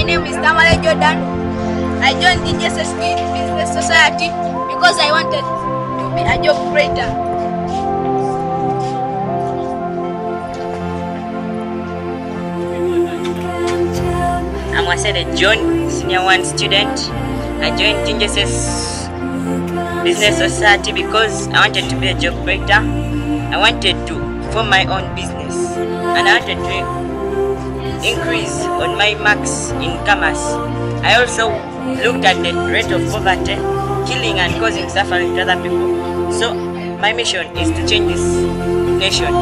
My name is Tamale Jordan. I joined the JSS Business Society because I wanted to be a job creator. I'm Wasede John, senior one student. I joined GNSS Business Society because I wanted to be a job creator. I wanted to form my own business and I wanted to increase on my marks in commerce. I also looked at the rate of poverty, killing and causing suffering to other people. So my mission is to change this nation.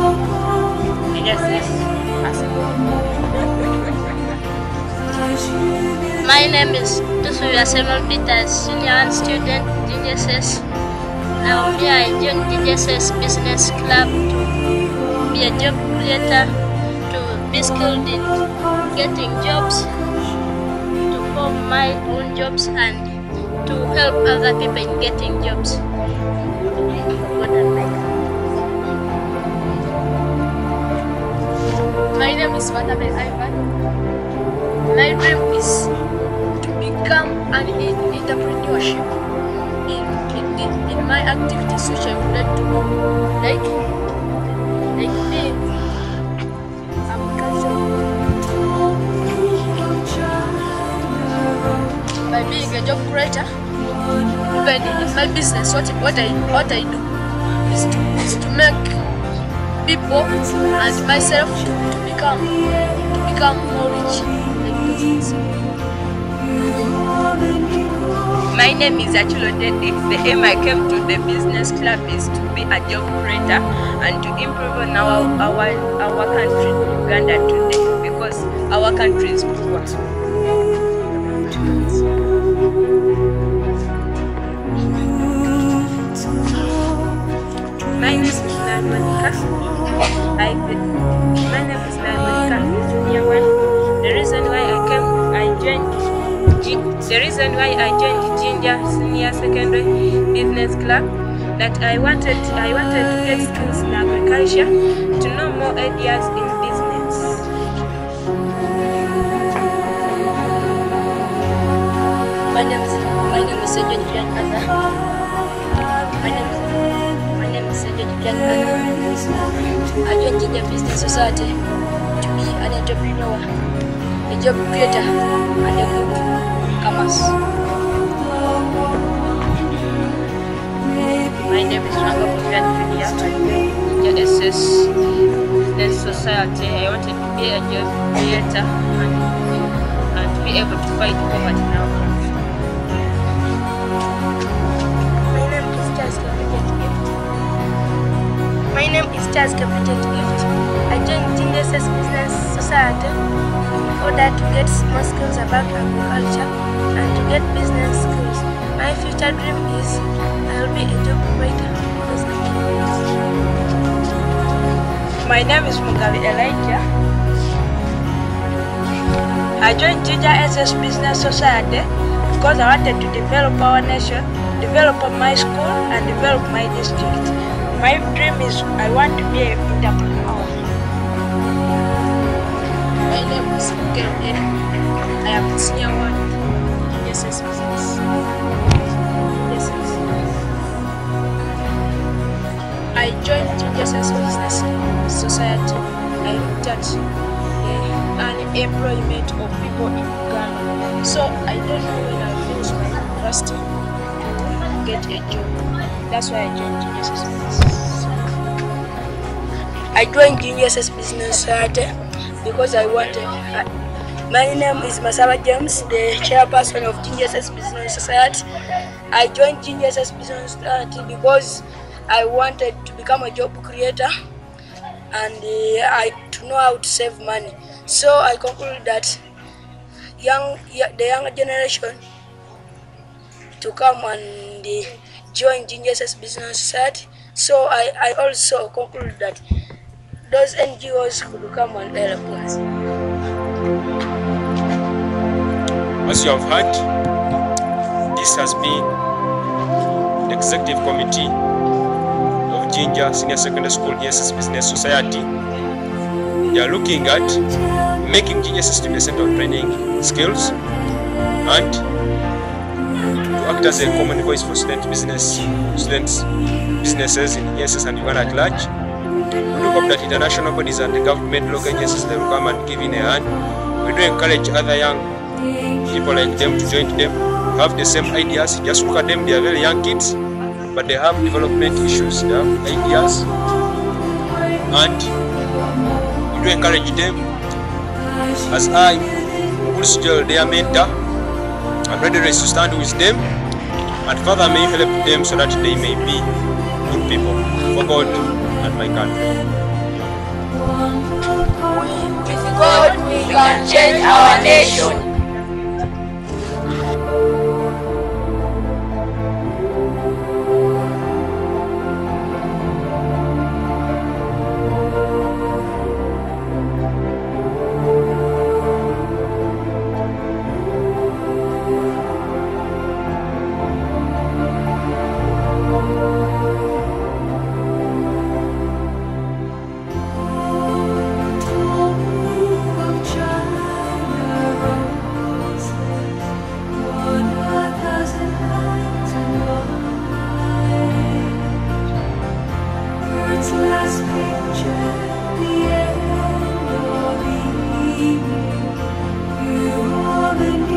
GNSS. My name is Tusuya Simon Peters, senior and student DJSS. Now here I joined DJSS Business Club to be a job creator, to be skilled in getting jobs, to form my own jobs and to help other people in getting jobs. My name is Matabe Ivan. My dream is to become an entrepreneurship in, in, in, my activities which I would like to do, like like being By being a job creator, even in my business, what what I what I do is to is to make people and myself to, to become to become more rich. My name is Achulo Dede. The aim I came to the business club is to be a job creator and to improve on our our, our country, Uganda today, because our country is poor. I, my name is Monica. Junior. The reason why I came, I joined. The reason why I joined Jinja Senior Secondary Business Club, that I wanted, I wanted to get skills in agriculture, to know more ideas in business. My name is my name is Julian Anna. My name is my name is Julian Anna. Joined Jinja Business Society to be an entrepreneur, a job creator, and a good commerce. My name is Ranga. I joined JSS Business Society. I wanted to be a job creator and, and be able to fight poverty in is Chaz Kapitec I joined GNSS Business Society in order to get more skills about agriculture and to get business skills. My future dream is I'll be a job creator. My name is Mugabe Elijah. I joined Jinja SS Business Society because I wanted to develop our nation, develop my school, and develop my district. My dream is I want to be an entrepreneur. My name is Mukende. I am the senior one in JSS Business. JSS. I joined JSS Business Society. I looked at eh, the unemployment of people in Uganda. So I don't know when I finish my university get a job. That's why I joined JSS Business. I joined GNSS Business uh, Society because I wanted. Uh, I, my name is Masaba James, the chairperson of GNSS Business Society. I joined GNSS Business Society because I wanted to become a job creator and uh, I to know how to save money. So I concluded that young the younger generation to come and uh, join GNSS Business Society. So I, I also conclude that those NGOs could come and help us. As you have heard, this has been the executive committee of Ginger Senior Secondary School ESS Business Society. They are looking at making Jinja System a center of training skills and act as a common voice for student business, students businesses in ESS and Uganda at large. We do hope that international bodies and the government local agencies they will come and give in a hand. We do encourage other young people like them to join them, have the same ideas. Just look at them, they are very young kids, but they have development issues, they have ideas, and we do encourage them. As I, Joel, their mentor, I'm ready to stand with them, and Father may you help them so that they may be good people for God and my country. With God, we can change our nation. You are the